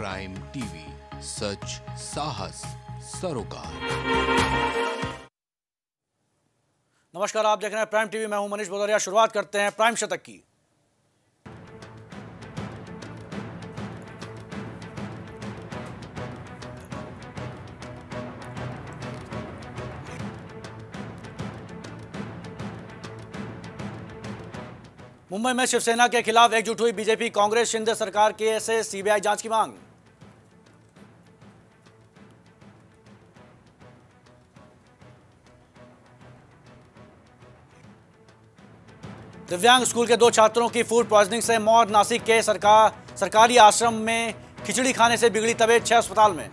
Prime TV सच साहस सरोकार नमस्कार, आप देख रहे हैं प्राइम टीवी मैं हूँ मनीष बोदरिया। शुरुआत करते हैं प्राइम शतक की। मुंबई में शिवसेना के खिलाफ एकजुट हुई बीजेपी। कांग्रेस, शिंदे सरकार के ऐसे सीबीआई जाँच की मांग। दिव्यांग स्कूल के दो छात्रों की फ़ूड पॉइजनिंग से मौत, नासिक के सरकार सरकारी आश्रम में खिचड़ी खाने से बिगड़ी तबीयत, छह अस्पताल में।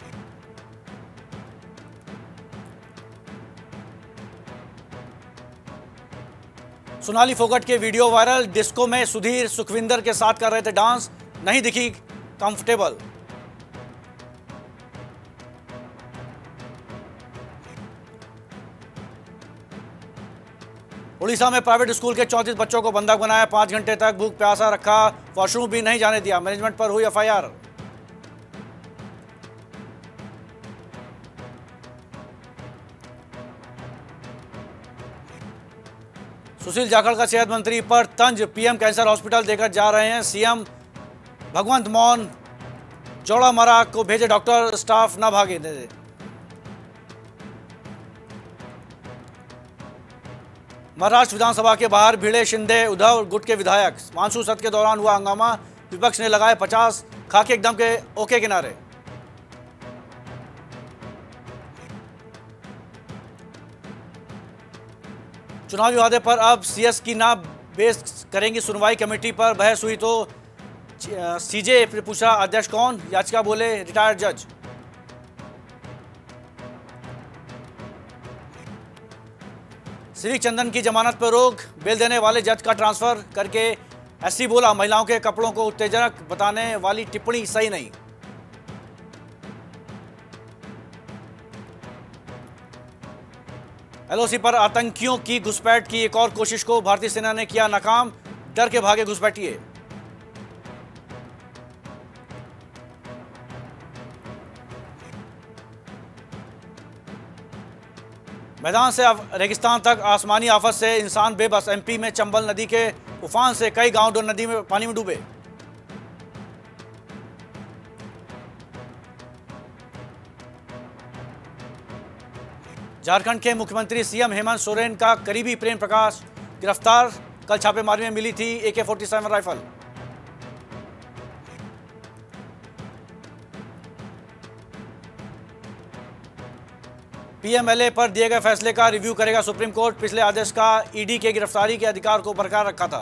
सोनाली फोगट के वीडियो वायरल, डिस्को में सुधीर सुखविंदर के साथ कर रहे थे डांस, नहीं दिखी कंफर्टेबल। उड़ीसा में प्राइवेट स्कूल के चौंतीस बच्चों को बंधक बनाया, पाँच घंटे तक भूख प्यासा रखा, वॉशरूम भी नहीं जाने दिया। मैनेजमेंट पर हुई एफआईआर। सुशील जाखड़ का सेहत मंत्री पर तंज। पीएम कैंसर हॉस्पिटल देकर जा रहे हैं सीएम भगवंत मौन। चौड़ा मरा को भेजे डॉक्टर, स्टाफ न भागे। दे महाराष्ट्र विधानसभा के बाहर भिड़े, शिंदे, उद्धव गुट के विधायक। मानसून सत्र के दौरान हुआ हंगामा। विपक्ष ने लगाए पचास खाके एकदम के ओके किनारे। चुनावी वादे पर अब सीएस की ना बेस करेंगी सुनवाई कमेटी पर बहस हुई तो सीजे पूछा, अध्यक्ष कौन? याचिका बोले, रिटायर्ड जज। सिविक चंदन की जमानत पर रोक, बेल देने वाले जज का ट्रांसफ़र करके एससी बोला, महिलाओं के कपड़ों को उत्तेजनक बताने वाली टिप्पणी सही नहीं। एलओसी पर आतंकियों की घुसपैठ की एक और कोशिश को भारतीय सेना ने किया नाकाम, डर के भागे घुसपैठिए। मैदान से रेगिस्तान तक आसमानी आफत से इंसान बेबस। एमपी में चंबल नदी के उफान से कई गाँव डोर नदी में पानी में डूबे। झारखंड के मुख्यमंत्री सीएम हेमंत सोरेन का करीबी प्रेम प्रकाश गिरफ़्तार। कल छापेमारी में मिली थी AK forty seven rifle PMLA पर दिए गए फैसले का रिव्यू करेगा सुप्रीम कोर्ट। पिछले आदेश का ईडी के गिरफ्तारी के अधिकार को बरकरार रखा था।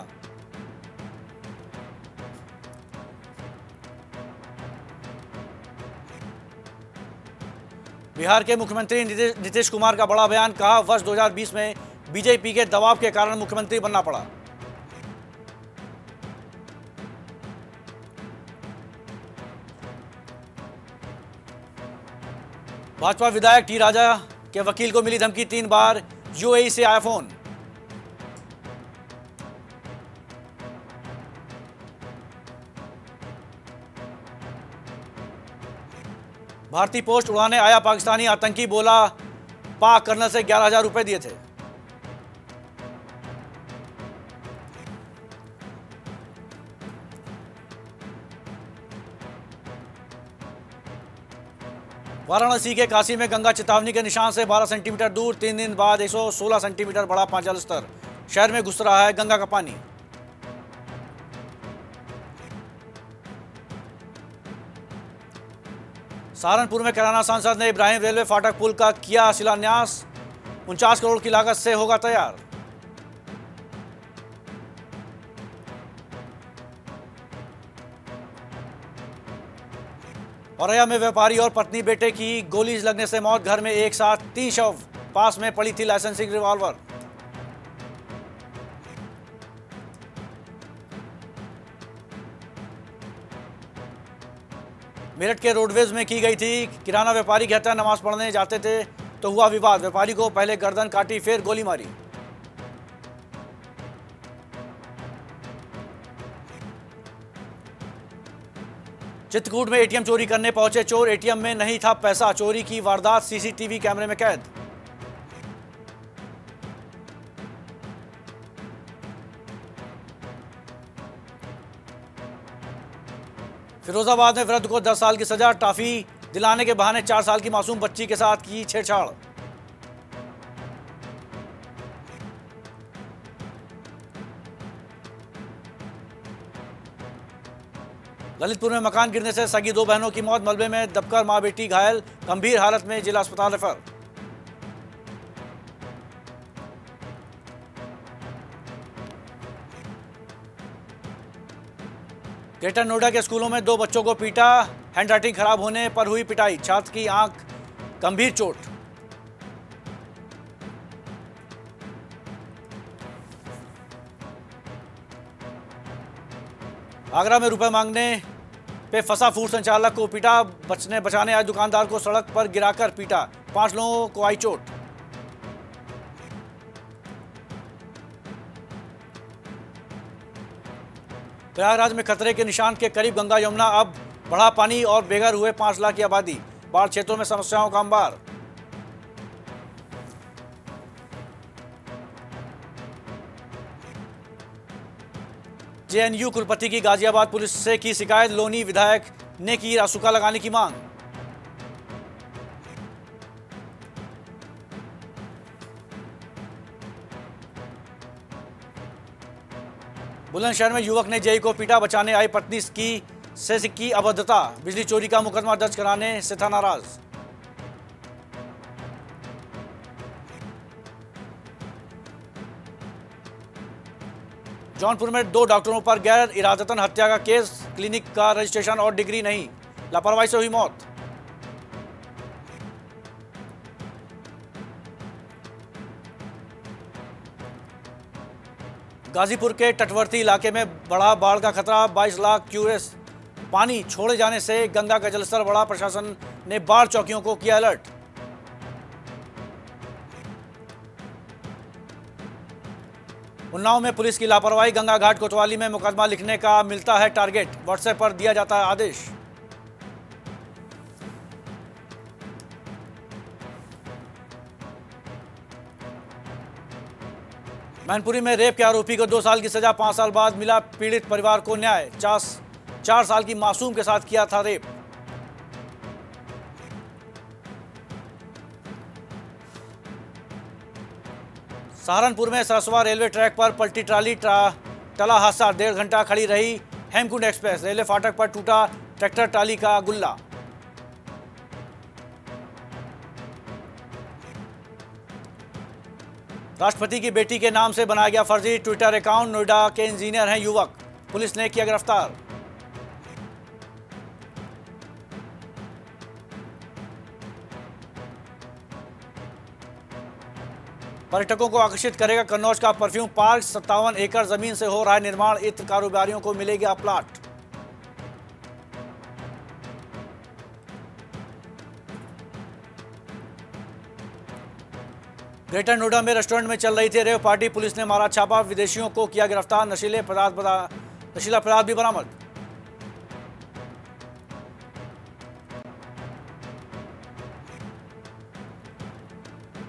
बिहार के मुख्यमंत्री नीतीश कुमार का बड़ा बयान, कहा, वर्ष 2020 में बीजेपी के दबाव के कारण मुख्यमंत्री बनना पड़ा। भाजपा विधायक टी राजा के वकील को मिली धमकी तीन बार यूएई से आया फ़ोन। भारतीय पोस्ट उड़ाने आया पाकिस्तानी आतंकी बोला, पाक कर्नल से ग्यारह हज़ार रुपए दिए थे। वाराणसी के काशी में गंगा चेतावनी के निशान से 12 सेंटीमीटर दूर, तीन दिन बाद 116 सेंटीमीटर बढ़ा पाँच जल स्तर। शहर में घुस रहा है गंगा का पानी। सहारनपुर में कैराना सांसद ने इब्राहिम रेलवे फाटक पुल का किया शिलान्यास। उनचास करोड़ की लागत से होगा तैयार। औरैया में व्यापारी और पत्नी बेटे की गोली लगने से मौत, घर में एक साथ तीन शव, पास में पड़ी थी लाइसेंसिंग रिवॉल्वर। मेरठ के रोडवेज़ में की गई थी, किराना व्यापारी कहता नमाज़ पढ़ने जाते थे तो हुआ विवाद। व्यापारी को पहले गर्दन काटी, फिर गोली मारी। चित्रकूट में एटीएम चोरी करने पहुँचे चोर। एटीएम में नहीं था पैसा। चोरी की वारदात, सीसीटीवी कैमरे में कैद। फिरोजाबाद में वृद्ध को 10 साल की सजा, टाफी दिलाने के बहाने चार साल की मासूम बच्ची के साथ की छेड़छाड़। ललितपुर में मकान गिरने से सगी दो बहनों की मौत, मलबे में दबकर माँ बेटी घायल, गंभीर हालत में जिला अस्पताल रेफर। ग्रेटर नोएडा के स्कूलों में दो बच्चों को पीटा, हैंडराइटिंग खराब होने पर हुई पिटाई, छात्र की आँख गंभीर चोट। आगरा में रुपए मांगने पे फंसा फ़ूड संचालक को पीटा, बचने, बचाने आए दुकानदार को सड़क पर गिराकर पीटा, पाँच लोगों को आई चोट। प्रयागराज में खतरे के निशान के करीब गंगा यमुना अब बढ़ा पानी और बेघर हुए पाँच लाख की आबादी, बाढ़ क्षेत्रों में समस्याओं का अंबार। जेएनयू कुलपति की गाजियाबाद पुलिस से की शिकायत, लोनी विधायक ने की रासुका लगाने की मांग। बुलंदशहर में युवक ने जेई को पीटा, बचाने आई पत्नी की से की अभद्रता। बिजली चोरी का मुकदमा दर्ज कराने से था नाराज़। जौनपुर में दो डॉक्टरों पर गैर इरादतन हत्या का केस, क्लिनिक का रजिस्ट्रेशन और डिग्री नहीं, लापरवाही से हुई मौत। गाजीपुर के तटवर्ती इलाके में बढ़ा बाढ़ का खतरा 22 लाख क्यूएस पानी छोड़े जाने से गंगा का जलस्तर बढ़ा, प्रशासन ने बाढ़ चौकियों को किया अलर्ट। उन्नाव में पुलिस की लापरवाही, गंगा घाट, कोतवाली में मुकदमा लिखने का मिलता है टारगेट। व्हाट्सएप पर दिया जाता है आदेश। मैनपुरी में रेप के आरोपी को दो साल की सजा, पाँच साल बाद मिला पीड़ित परिवार को न्याय। चार साल की मासूम के साथ किया था रेप। सहारनपुर में सरसवा रेलवे ट्रैक पर पलटी ट्राली ट्रा, टला हादसा। डेढ़ घंटा खड़ी रही हेमकुंड एक्सप्रेस। रेलवे फाटक पर टूटा ट्रैक्टर ट्राली का गुल्ला। राष्ट्रपति की बेटी के नाम से बनाया गया फर्जी ट्विटर अकाउंट। नोएडा के इंजीनियर हैं युवक। पुलिस ने किया गिरफ़्तार। पर्यटकों को आकर्षित करेगा कन्नौज का परफ्यूम पार्क। सत्तावन एकड़ ज़मीन से हो रहा है निर्माण। इत्र कारोबारियों को मिलेगा प्लाट। ग्रेटर नोएडा में रेस्टोरेंट में चल रही थी रेव पार्टी। पुलिस ने मारा छापा। विदेशियों को किया गिरफ़्तार। नशीले पदार्थ नशीला पदार्थ भी बरामद।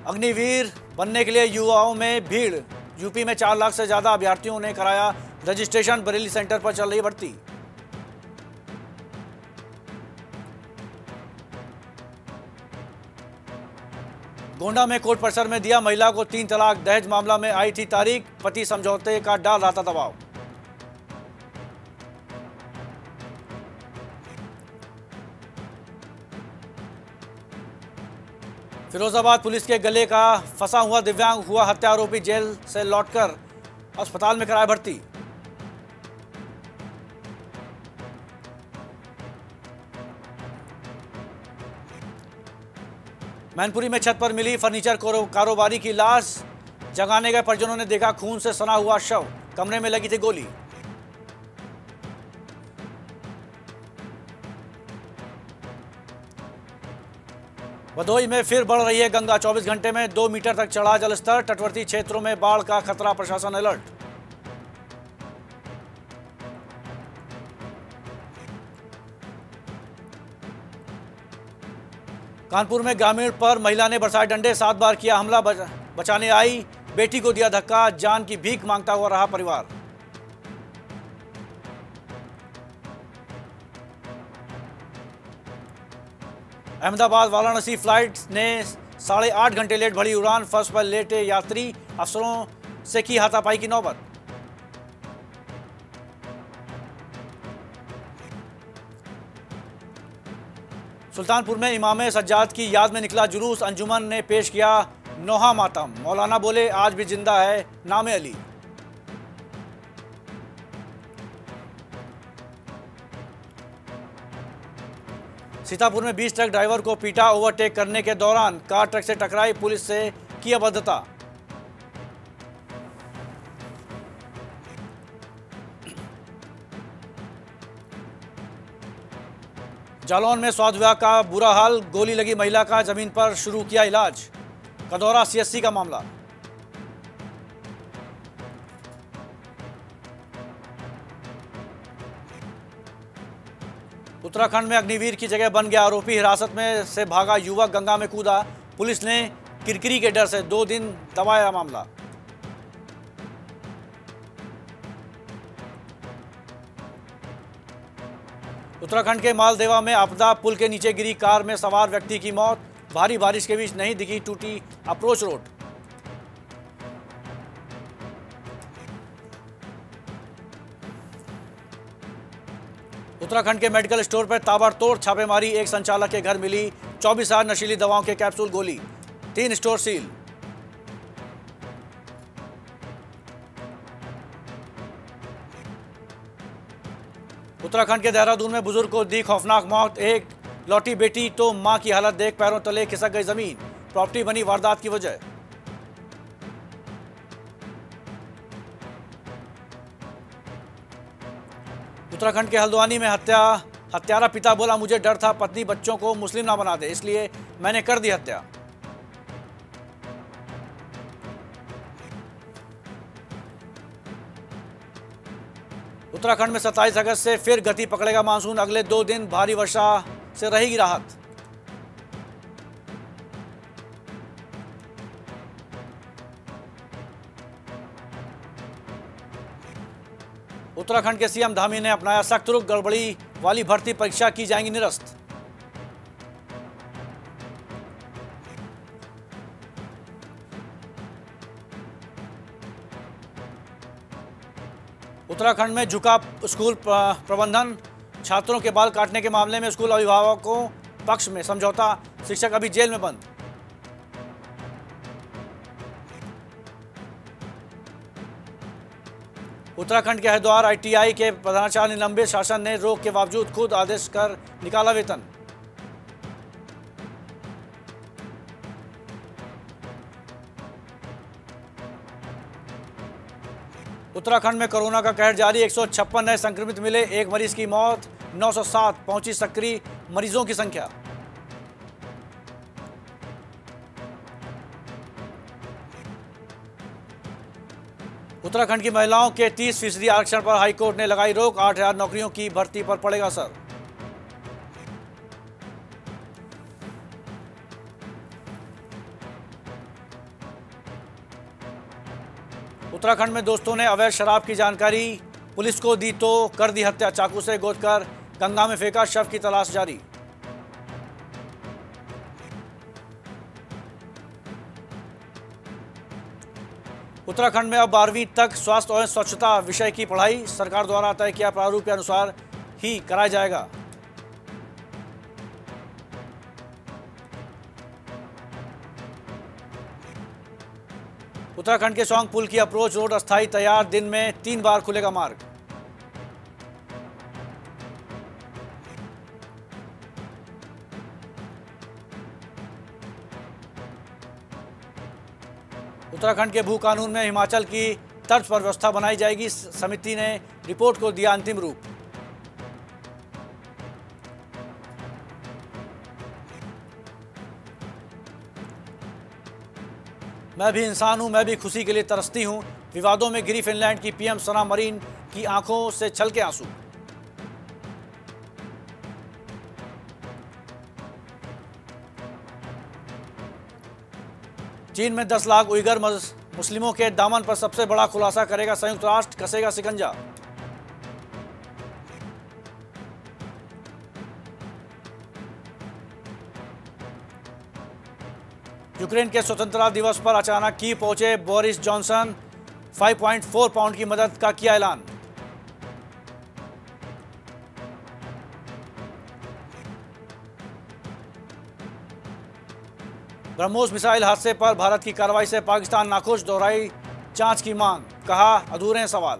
अग्निवीर बनने के लिए युवाओं में भीड़। यूपी में चार लाख से ज़्यादा अभ्यर्थियों ने कराया रजिस्ट्रेशन, बरेली सेंटर पर चल रही भर्ती। गोंडा में कोर्ट परिसर में दिया महिला को तीन तलाक, दहेज मामला में आई थी तारीख, पति समझौते का डाल रहा था दबाव। फिरोजाबाद पुलिस के गले का फंसा हुआ दिव्यांग हुआ हत्या आरोपी जेल से लौटकर अस्पताल में कराया भर्ती। मैनपुरी में छत पर मिली फर्नीचर कारोबारी की लाश। जगाने गए परिजनों ने देखा खून से सना हुआ शव। कमरे में लगी थी गोली। भदोई में फिर बढ़ रही है गंगा। 24 घंटे में दो मीटर तक चढ़ा जलस्तर। तटवर्ती क्षेत्रों में बाढ़ का खतरा, प्रशासन अलर्ट। कानपुर में ग्रामीण पर महिला ने बरसाए डंडे, सात बार किया हमला बचाने आई, बेटी को दिया धक्का, जान की भीख माँगता हुआ रहा परिवार। अहमदाबाद वाराणसी फ़्लाइट ने साढ़े आठ घंटे लेट भरी उड़ान फ़र्स्ट पर लेटे यात्री अफसरों से की हाथापाई की नौबत। सुल्तानपुर में इमाम सज्जाद की याद में निकला जुलूस, अंजुमन ने पेश किया नोहा मातम। मौलाना बोले, आज भी ज़िंदा है नाम अली। सीतापुर में 20 ट्रक ड्राइवर को पीटा, ओवरटेक करने के दौरान कार ट्रक से टकराई, पुलिस से की अबद्धता जालौन में स्वास्थ्य विभाग का बुरा हाल, गोली लगी महिला का ज़मीन पर शुरू किया इलाज। कदौरा सीएससी का मामला। उत्तराखंड में अग्निवीर की जगह बन गया आरोपी। हिरासत में से भागा युवक गंगा में कूदा। पुलिस ने किरकिरी के डर से दो दिन दबाया मामला। उत्तराखंड के मालदेवा में आपदा। पुल के नीचे गिरी कार में सवार व्यक्ति की मौत। भारी बारिश के बीच नहीं दिखी टूटी अप्रोच रोड। उत्तराखंड के मेडिकल स्टोर पर ताबड़तोड़ छापेमारी, एक संचालक के घर मिली चौबीस हज़ार नशीली दवाओं के कैप्सूल गोली, तीन स्टोर सील। उत्तराखंड के देहरादून में बुज़ुर्ग को दी खौफनाक मौत, एक लौटी बेटी तो माँ की हालत देख पैरों तले खिसक गई ज़मीन, प्रॉपर्टी बनी वारदात की वजह। उत्तराखंड के हल्द्वानी में हत्या, हत्यारा पिता बोला, मुझे डर था, पत्नी बच्चों को मुस्लिम ना बना दे, इसलिए मैंने कर दी हत्या. उत्तराखंड में 27 अगस्त से फिर गति पकड़ेगा मानसून। अगले दो दिन भारी वर्षा से रहेगी राहत। उत्तराखंड के सीएम धामी ने अपनाया सख्त रुख, गड़बड़ी वाली भर्ती, परीक्षा की जाएँगी निरस्त। उत्तराखंड में झुका स्कूल प्रबंधन, छात्रों के बाल काटने के मामले में स्कूल अभिभावकों पक्ष में समझौता, शिक्षक अभी जेल में बंद। उत्तराखंड के हरिद्वार आईटीआई के प्रधानाचार्य निलंबित शासन ने रोक के बावजूद खुद आदेश कर निकाला वेतन। उत्तराखंड में कोरोना का कहर जारी, एक सौ छप्पन नए संक्रमित मिले, एक मरीज़ की मौत 907 पहुँची सक्रिय मरीजों की संख्या। उत्तराखंड की महिलाओं के 30 फ़ीसदी आरक्षण पर हाईकोर्ट ने लगाई रोक। 8000 नौकरियों की भर्ती पर पड़ेगा असर। उत्तराखंड में दोस्तों ने अवैध शराब की जानकारी, पुलिस को दी तो कर दी हत्या, चाकू से गोद कर गंगा में फेंका शव की तलाश जारी। उत्तराखंड में अब बारहवीं तक स्वास्थ्य और स्वच्छता विषय की पढ़ाई सरकार द्वारा तय किया प्रारूप के अनुसार ही कराया जाएगा। उत्तराखंड के सौंग पुल की अप्रोच रोड अस्थायी तैयार, दिन में तीन बार खुलेगा मार्ग। उत्तराखंड के भू कानून में हिमाचल की तर्ज पर व्यवस्था बनाई जाएगी। समिति ने रिपोर्ट को दिया अंतिम रूप। मैं भी इंसान हूँ, मैं भी खुशी के लिए तरसती हूँ। विवादों में गिरी फिनलैंड की पीएम सना मरीन की आँखों से छल के आँसू। चीन में 10 लाख उइगर मुस्लिमों के दामन पर सबसे बड़ा खुलासा करेगा संयुक्त राष्ट्र, कसेगा सिकंजा। यूक्रेन के स्वतंत्रता दिवस पर अचानक की पहुँचे बोरिस जॉनसन 5.4 पाउंड की मदद का किया ऐलान। ब्रह्मोस मिसाइल हादसे पर भारत की कार्रवाई से पाकिस्तान नाखुश, दोहराई जाँच की मांग, कहा अधूरे सवाल।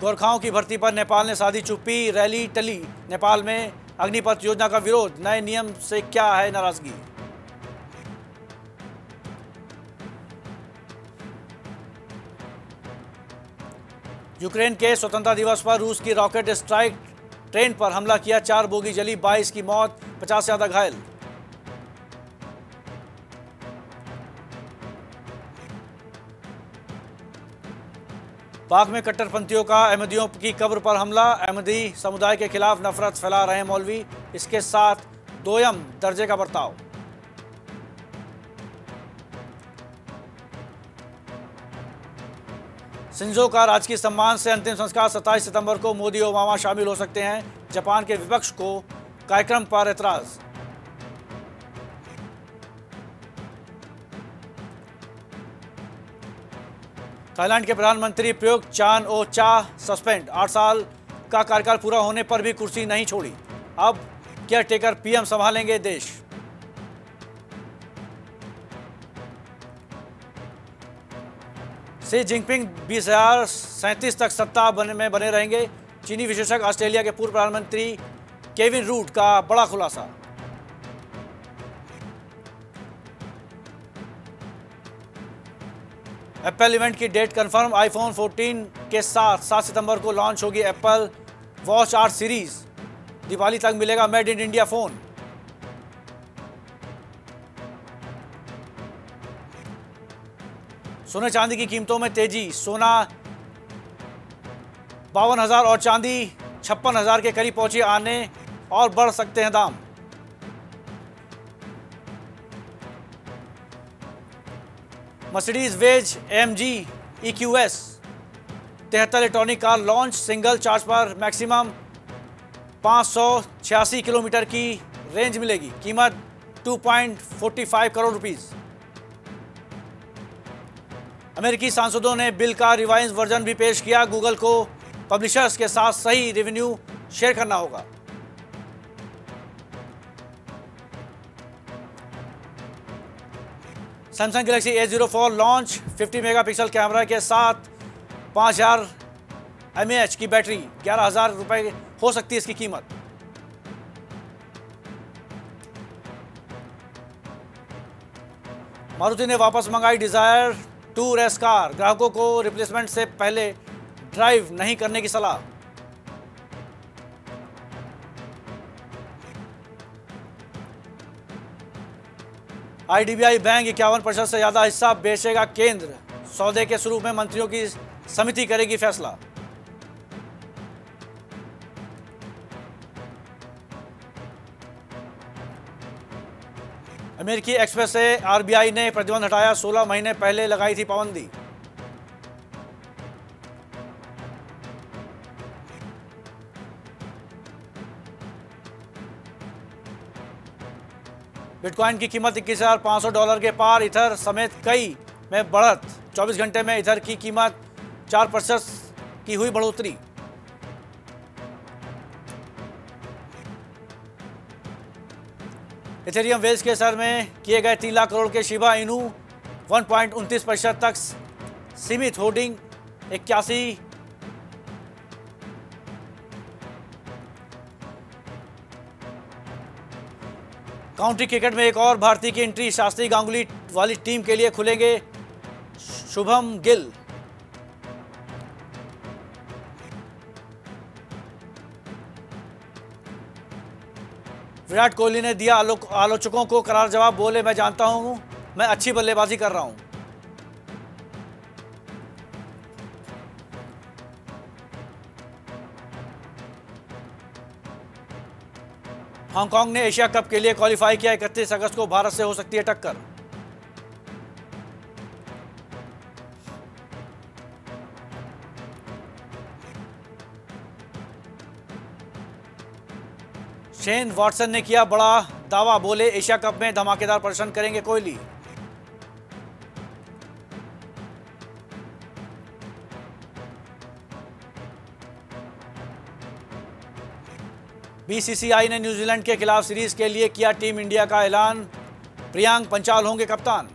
गोरखाओं की भर्ती पर नेपाल ने साधी चुप्पी, रैली टली। नेपाल में अग्निपथ योजना का विरोध, नए नियम से क्या है नाराज़गी? यूक्रेन के स्वतंत्रता दिवस पर रूस की रॉकेट स्ट्राइक ट्रेन पर हमला किया, चार बोगी जली, बाईस की मौत, पचास से ज़्यादा घायल। पाक में कट्टरपंथियों का अहमदियों की कब्र पर हमला, अहमदी समुदाय के खिलाफ नफरत फैला रहे मौलवी, इसके साथ दोयम दर्जे का बर्ताव। सिंजो का राजकीय सम्मान से अंतिम संस्कार 27 सितंबर को मोदी ओबामा शामिल हो सकते हैं। जापान के विपक्ष को कार्यक्रम पर एतराज़ थाईलैंड के प्रधानमंत्री प्रयोग चान ओ चा सस्पेंड। आठ साल का कार्यकाल पूरा होने पर भी कुर्सी नहीं छोड़ी। अब केयर टेकर पीएम संभालेंगे देश। सी जिनपिंग बीस हज़ार सैंतीस तक सत्ता बने, में बने रहेंगे। चीनी विशेषज्ञ ऑस्ट्रेलिया के पूर्व प्रधानमंत्री केविन रूट का बड़ा खुलासा। एप्पल इवेंट की डेट कंफर्म। आईफोन 14 के साथ 7 सितंबर को लॉन्च होगी Apple Watch R series. Diwali तक मिलेगा मेड इन इंडिया फ़ोन। सोने चांदी की कीमतों में तेज़ी, सोना बावन हज़ार और चांदी छप्पन हज़ार के करीब पहुँची आने और बढ़ सकते हैं दाम। Mercedes veg M G E Q S तिहत्तर electronic car launch, single charge पर मैक्सिमम पाँच सौ छियासी किलोमीटर की रेंज मिलेगी। कीमत 2.45 करोड़ रुपीज़। अमेरिकी सांसदों ने बिल का रिवाइज वर्जन भी पेश किया। गूगल को पब्लिशर्स के साथ सही रेवेन्यू शेयर करना होगा। Samsung Galaxy A zero four launch 50 megapixel camera के साथ 5000 एमएएच की बैटरी, ग्यारह हज़ार रुपए हो सकती है इसकी कीमत। मारुति ने वापस मंगाई डिज़ायर टू रेस कार ग्राहकों को रिप्लेसमेंट से पहले ड्राइव नहीं करने की सलाह। आईडीबीआई बैंक इक्यावन प्रतिशत से ज़्यादा हिस्सा बेचेगा केंद्र। सौदे के स्वरूप में मंत्रियों की समिति करेगी फैसला। अमेरिकी एक्सप्रेस से आरबीआई ने प्रतिबंध हटाया 16 महीने पहले लगाई थी पाबंदी। बिटकॉइन की कीमत इक्कीस हज़ार पाँच सौ डॉलर के पार इथर समेत कई में बढ़त। 24 घंटे में इथर की कीमत चार प्रतिशत की हुई बढ़ोतरी। इथेरियम वेल्स के सर में किए गए तीन लाख करोड़ के शिवा इनू वन पॉइंट उनतीस प्रतिशत तक सीमित होर्डिंग, इक्यासी काउंटी क्रिकेट में एक और भारतीय की एंट्री, शास्त्री गांगुली वाली टीम के लिए खुलेंगे शुभम गिल। विराट कोहली ने दिया आलो, आलोचकों को करार जवाब बोले मैं जानता हूँ मैं अच्छी बल्लेबाजी कर रहा हूँ। हांगकांग ने एशिया कप के लिए क्वालिफाई किया इकतीस अगस्त को भारत से हो सकती है टक्कर। शेन वॉटसन ने किया बड़ा दावा, बोले एशिया कप में धमाकेदार प्रदर्शन करेंगे कोहली। बीसीसीआई ने न्यूजीलैंड के खिलाफ सीरीज़ के लिए किया टीम इंडिया का ऐलान। प्रियांक पंचाल होंगे कप्तान।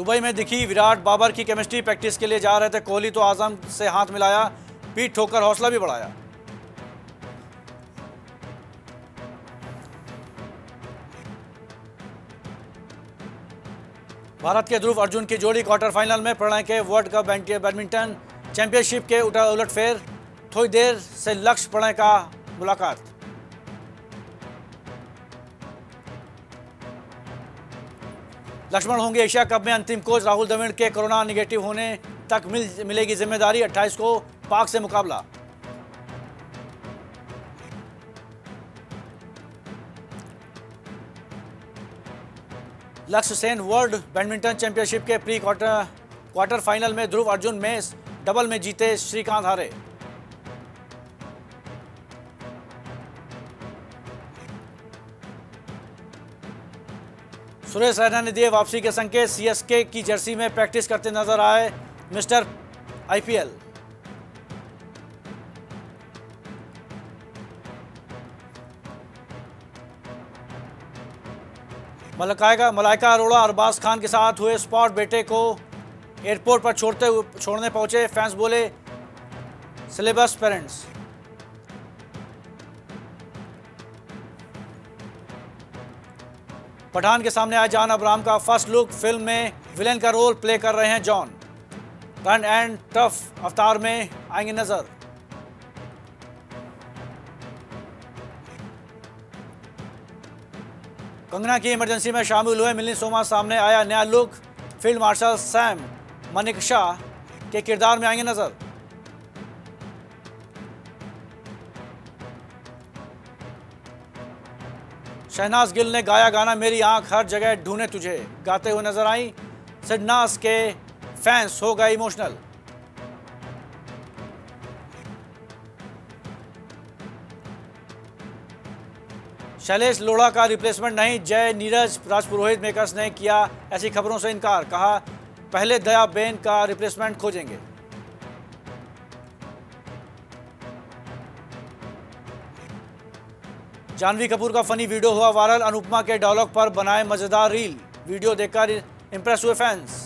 दुबई में दिखी विराट बाबर की केमिस्ट्री प्रैक्टिस के लिए जा रहे थे कोहली तो आज़म से हाथ मिलाया, पीठ ठोकर हौसला भी बढ़ाया। भारत के ध्रुव अर्जुन की जोड़ी क्वार्टर फाइनल में प्रणय के वर्ल्ड कप बैडमिंटन चैंपियनशिप के उठा उलटफेर थोड़ी देर से लक्ष्य प्रणय का मुलाकात। लक्ष्मण होंगे एशिया कप में अंतिम कोच राहुल द्रविड़ के कोरोना निगेटिव होने तक मिल, मिलेगी ज़िम्मेदारी। 28 को पाक से मुकाबला। Lakshya Sen world badminton championship के प्री क्वार्टर क्वार्टर फाइनल में ध्रुव अर्जुन में डबल में जीते श्रीकांत हारे। सुरेश रैना ने दिए वापसी के संकेत सीएसके की जर्सी में प्रैक्टिस करते नज़र आए मिस्टर आईपीएल मलकायका मलाइका अरोड़ा अरबाज खान के साथ हुए स्पॉट बेटे को एयरपोर्ट पर छोड़ते छोड़ने पहुँचे। फैंस बोले, सिलेबस पेरेंट्स। पठान के सामने आया जॉन अब्राहम का फ़र्स्ट लुक फ़िल्म में विलेन का रोल प्ले कर रहे हैं जॉन। रन एंड टफ अवतार में आएँगे नज़र। कंगना की इमरजेंसी में शामिल हुए मिलिंद सोमा सामने आया नया look. Field marshal Sam Manekshaw के किरदार में आएँगे नज़र। शहनाज गिल ने गाया गाना, मेरी आँख हर जगह ढूंढे तुझे। गाते हुए नज़र आई सिडनास के फैंस हो गए इमोशनल। शैलेश लोढ़ा का रिप्लेसमेंट नहीं, जय नीरज राजपुरोहित मेकर्स ने किया ऐसी खबरों से इनकार, कहा, पहले दया बेन का रिप्लेसमेंट खोजेंगे। जानवी कपूर का फनी वीडियो हुआ वायरल। अनुपमा के डायलॉग पर बनाए मज़ेदार रील वीडियो देखकर इंप्रेस हुए फैंस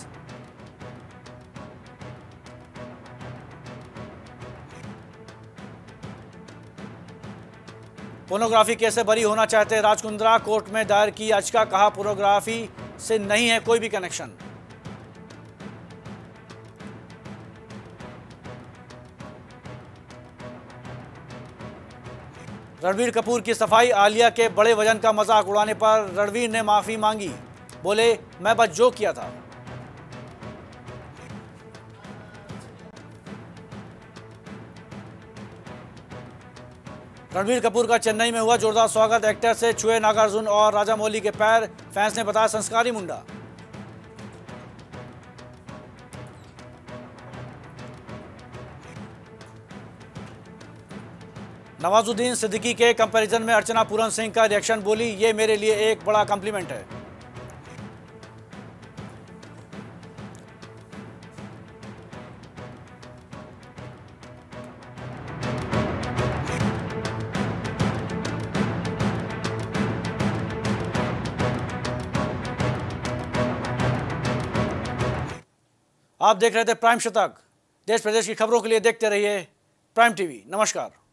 पोर्नोग्राफी केस बरी होना चाहते राजकुंद्रा कोर्ट में दायर की याचिका, कहा पोर्नोग्राफी से नहीं है कोई भी कनेक्शन रणबीर कपूर की सफ़ाई, आलिया के बड़े वज़न का मज़ाक उड़ाने पर रणवीर ने माफ़ी मांगी। बोले, मैं बस जो किया था। रणबीर कपूर का चेन्नई में हुआ जोरदार स्वागत। एक्टर से छुए नागार्जुन और राजा मौली के पैर। फैंस ने बताया, संस्कारी मुंडा। नवाजुद्दीन सिद्दीकी के कंपैरिजन में अर्चना पूरन सिंह का रिएक्शन बोली, ये मेरे लिए एक बड़ा कॉम्प्लीमेंट है. आप देख रहे थे प्राइम शतक। देश प्रदेश की खबरों के लिए देखते रहिए प्राइम टीवी नमस्कार।